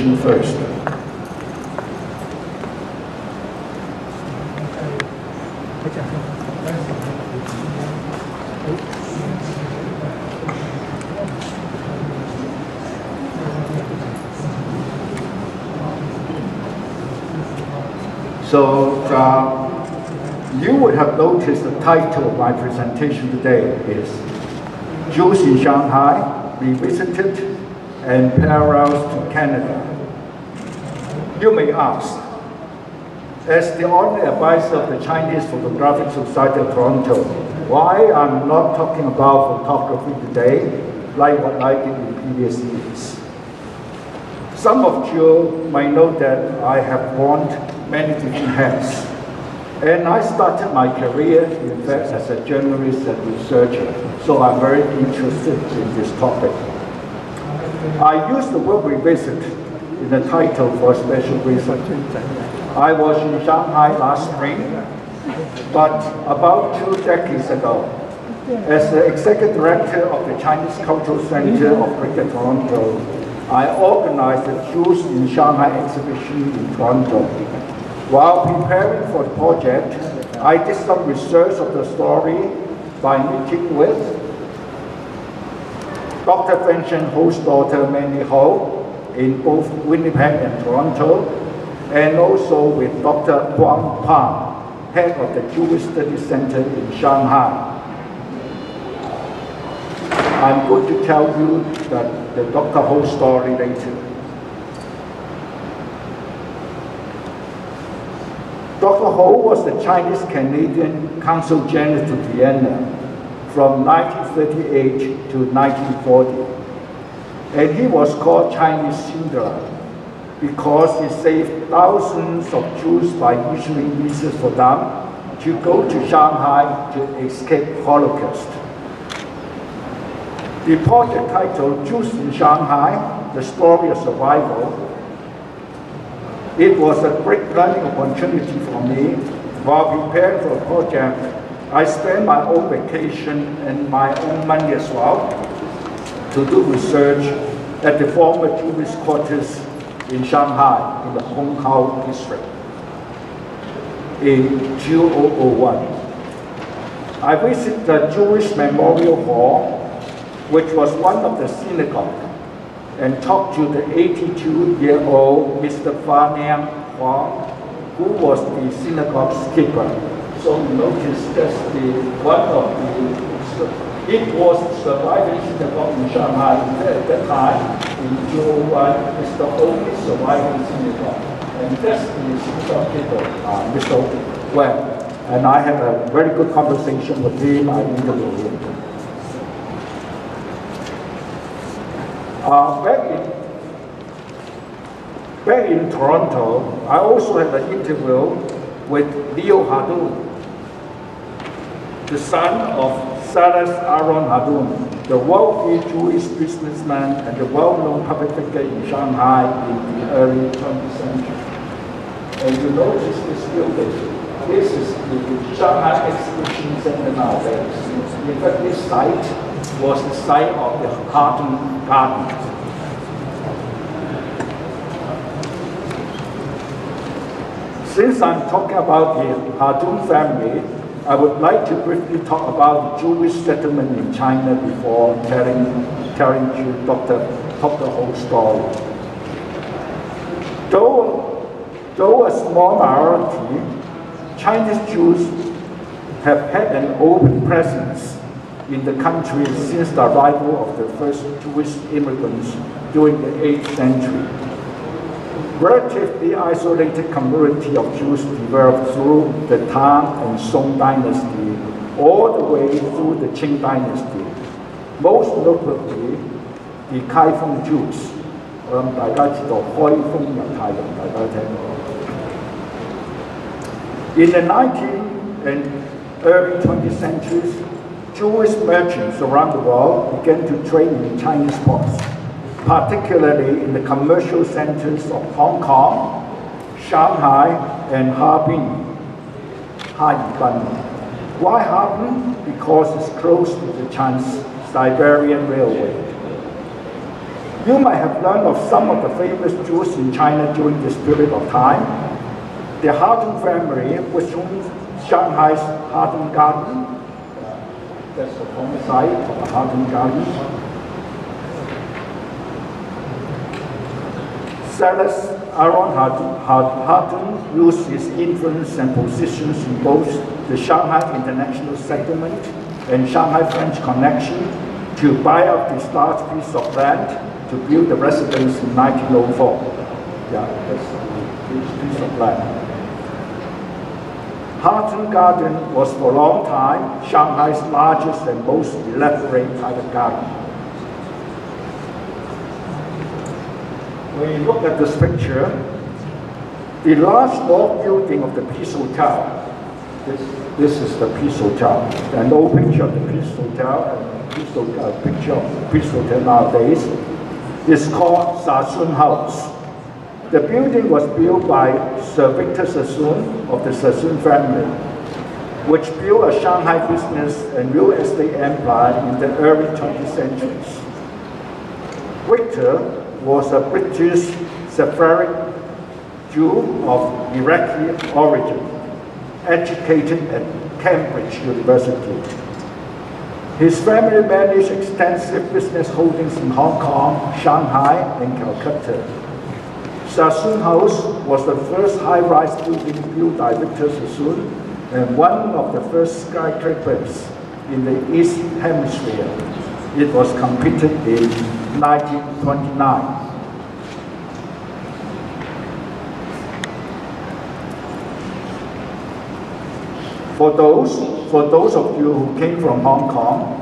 presentation first. So uh, you would have noticed the title of my presentation today is Jews in Shanghai Revisited and Parallels to Canada. You may ask, as the honorary advisor of the Chinese Photographic Society of Toronto, why I'm not talking about photography today like what I did in previous years. Some of you might know that I have worn many different hats. And I started my career, in fact, as a journalist and researcher, so I'm very interested in this topic. I use the word revisit in the title for a special reason. I was in Shanghai last spring, but about two decades ago, as the executive director of the Chinese Cultural Center of Greater Toronto, I organized the Jews in Shanghai exhibition in Toronto while preparing for the project, I did some research of the story by meeting with Dr. Feng Shan Ho's daughter, Manli Ho, in both Winnipeg and Toronto, and also with Dr. Huang Pan, head of the Jewish Studies Center in Shanghai. I'm going to tell you that the Dr. Ho story later. Dr. Ho was the Chinese-Canadian Consul General to Vienna from 1938 to 1940. And he was called Chinese Schindler because he saved thousands of Jews by issuing visas for them to go to Shanghai to escape Holocaust. The project titled Jews in Shanghai, The Story of Survival it was a great learning opportunity for me. While preparing for the project, I spent my own vacation and my own money as well to do research at the former Jewish quarters in Shanghai in the Hongkou district in 2001. I visited the Jewish Memorial Hall, which was one of the synagogues and talked to the 82-year-old Mr. Fa Niang Huang, who was the synagogue skipper. So notice that's the one of the it was surviving synagogue in Shanghai at that time in 2001 it's the only surviving synagogue. And that's the synagogue keeper, uh, Mr. Wang. And I had a very good conversation with him, I interviewed him. Uh, back, in, back in Toronto, I also had an interview with Leo Hardoon, the son of Silas Aaron Hardoon, the wealthy Jewish businessman and the well-known public figure in Shanghai in the early 20th century. And you notice this building. This is the Shanghai Exhibition Center nowadays. In fact, this site was the site of the Hardoon Garden. Since I'm talking about the Hardoon family, I would like to briefly talk about the Jewish settlement in China before telling, telling you Dr. Dr. Ho's story. Though, though a small minority, Chinese Jews have had an open presence in the country since the arrival of the first Jewish immigrants during the 8th century. Relatively isolated community of Jews developed through the Tang and Song dynasty all the way through the Qing dynasty. Most notably, the Kaifeng Jews. Um, in the 19th and early 20th centuries, Jewish merchants around the world began to trade in Chinese ports, particularly in the commercial centers of Hong Kong, Shanghai, and Harbin. Haiban. Why Harbin? Because it's close to the Trans-Siberian Railway. You might have learned of some of the famous Jews in China during this period of time. The Hardoon family, which owns Shanghai's Hardoon Garden, that's the former site of the Hardoon Garden. Silas Aaron Hardoon used his influence and positions in both the Shanghai International Settlement and Shanghai French Concession to buy up this large piece of land to build the residence in 1904. Yeah, that's piece of land. Hardoon Garden was for a long time Shanghai's largest and most elaborate private garden. When you look at this picture, the large north building of the Peace Hotel, this, this is the Peace Hotel, an old picture of the Peace Hotel, Peace Hotel, uh, picture of the Peace Hotel nowadays, is called Sassoon House. The building was built by Sir Victor Sassoon of the Sassoon family, which built a Shanghai business and real estate empire in the early 20th centuries. Victor was a British Sephardic Jew of Iraqi origin, educated at Cambridge University. His family managed extensive business holdings in Hong Kong, Shanghai, and Calcutta. Sassoon House was the first high-rise building built by Victor Sassoon and one of the first skyscrapers in the East Hemisphere. It was completed in 1929. For those, for those of you who came from Hong Kong,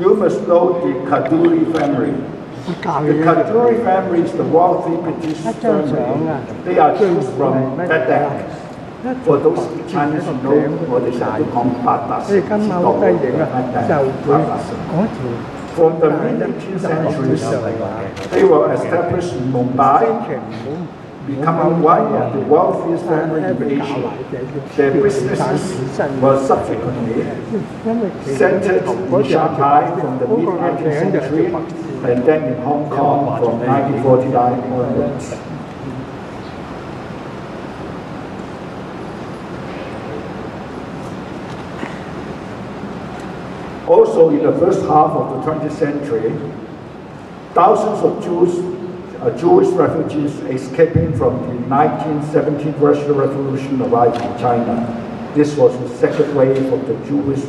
you must know the Kadoorie family. The Kadoorie family is the wealthy British family. They are from Quebec. For those Chinese who know what is called Patas, from the mid-18th century, they were established in Mumbai, becoming one of the wealthiest families in Asia. Their businesses were subsequently centered in Shanghai from the mid-18th century and then in Hong Kong from 1949 onwards. Also, in the first half of the 20th century, thousands of Jews uh, Jewish refugees escaping from the 1917 Russian Revolution arrived in China. This was the second wave of the Jewish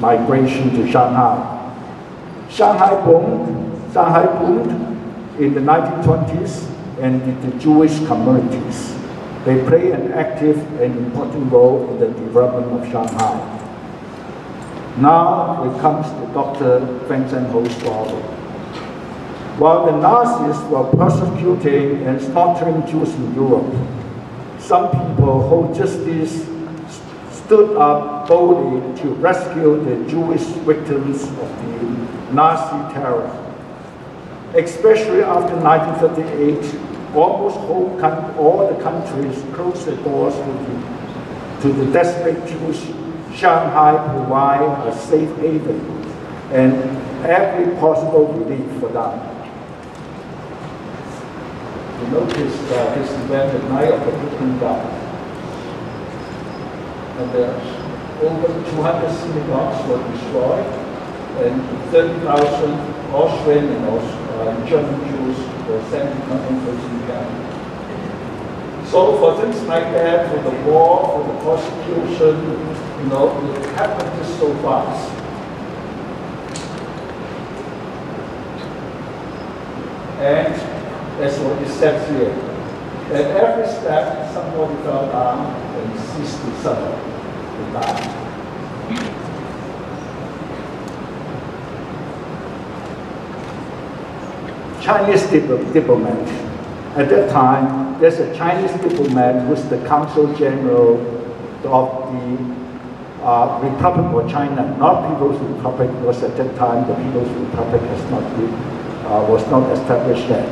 migration to Shanghai. Shanghai boomed, Shanghai boomed in the 1920s and the Jewish communities. They play an active and important role in the development of Shanghai. Now it comes to Dr. Shan Ho's problem. While the Nazis were persecuting and slaughtering Jews in Europe, some people who justice stood up boldly to rescue the Jewish victims of the Nazi terror. Especially after 1938, almost all the countries closed their doors to the, to the desperate Jews. Shanghai provided a safe haven and every possible relief for them You notice uh, this event at night of the Broken Glass. And uh, over 200 synagogues were destroyed, and 30,000 Austrian and uh, German Jews were sent to concentration camp. So for things like that, for the war, for the prosecution, you know, it happened just so fast. And that's what it says here. At every step, somebody fell down and ceased to suffer, die. Chinese diplomat. At that time, there's a Chinese diplomat who's the Consul General of the uh, Republic of China, not People's Republic, because at that time the People's Republic has not been, uh, was not established yet.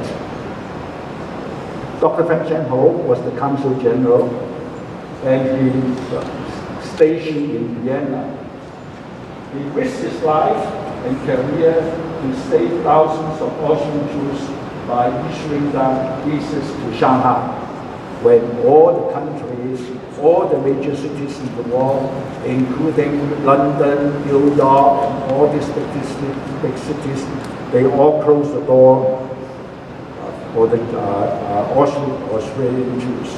Dr. Feng Shan Ho was the consul general and he was stationed in Vienna. He risked his life and career to save thousands of Austrian Jews by issuing them visas to Shanghai when all the countries, all the major cities in the world, including London, New York, and all these big, cities, they all closed the door for the uh, uh, Australian Jews.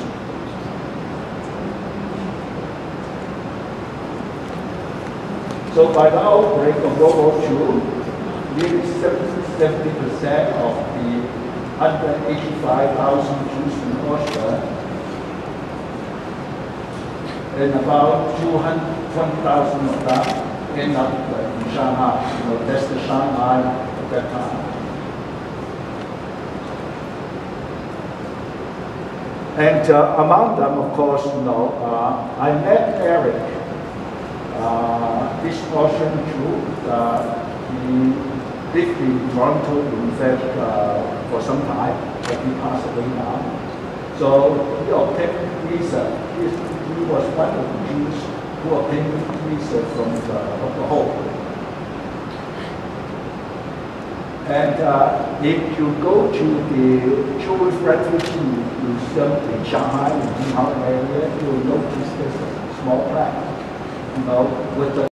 So by the outbreak of World War II, nearly 70% of the 185,000 Jews in Austria and about 220,000 of them end up in Shanghai. You know, that's the Shanghai at that time. And uh, among them, of course, you know, uh, I met Eric uh, this Austrian Jew, uh, he lived in Toronto, in fact, uh, for some time, but he passed away now. So he obtained visa. He, he was one of the Jews who obtained visa from the, the Hope. And uh, if you go to the Jewish Refugee Museum in Shanghai, in the area, you will notice there's a small plaque you know, with the